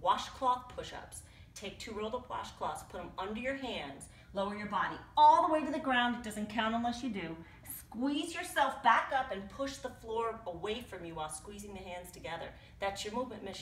washcloth push-ups. Take two rolled up washcloths, put them under your hands, lower your body all the way to the ground. It doesn't count unless you do. Squeeze yourself back up and push the floor away from you while squeezing the hands together. That's your movement mission.